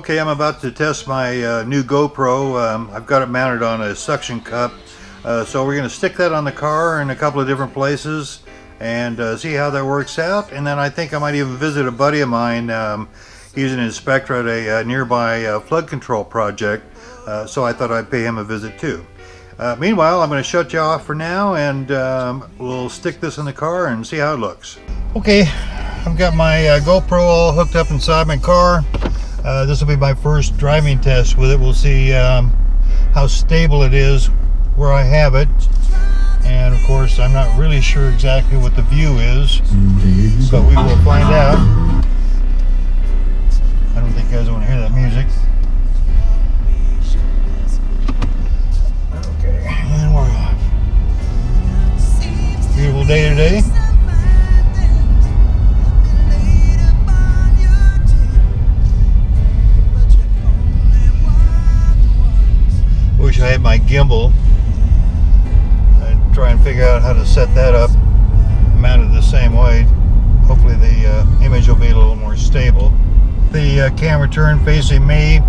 Okay, I'm about to test my uh, new GoPro. Um, I've got it mounted on a suction cup. Uh, so we're going to stick that on the car in a couple of different places and uh, see how that works out. And then I think I might even visit a buddy of mine. Um, he's an inspector at a uh, nearby uh, flood control project. Uh, so I thought I'd pay him a visit too. meanwhile, I'm going to shut you off for now and um, we'll stick this in the car and see how it looks. Okay, I've got my GoPro all hooked up inside my car. Uh, this will be my first driving test with it. We'll see um, how stable it is where I have it. And of course, I'm not really sure exactly what the view is, but we will find out. Wish I had my gimbal. I'd try and figure out how to set that up, mounted the same way. Hopefully the uh, image will be a little more stable. The uh, camera turned facing me.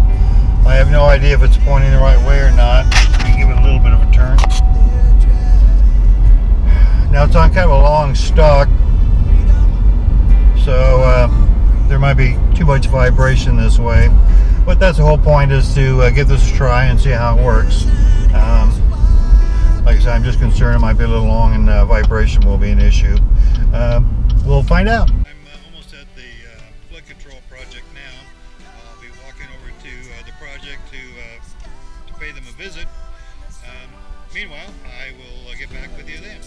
I have no idea if it's pointing the right way or not. Let give it a little bit of a turn. Now it's on kind of a long stock, so uh, there might be too much vibration this way but that's the whole point is to uh, give this a try and see how it works. Um, like I said, I'm just concerned it might be a little long and uh, vibration will be an issue. Um, we'll find out. I'm uh, almost at the uh, flood control project now. I'll be walking over to uh, the project to, uh, to pay them a visit. Um, meanwhile, I will get back with you then.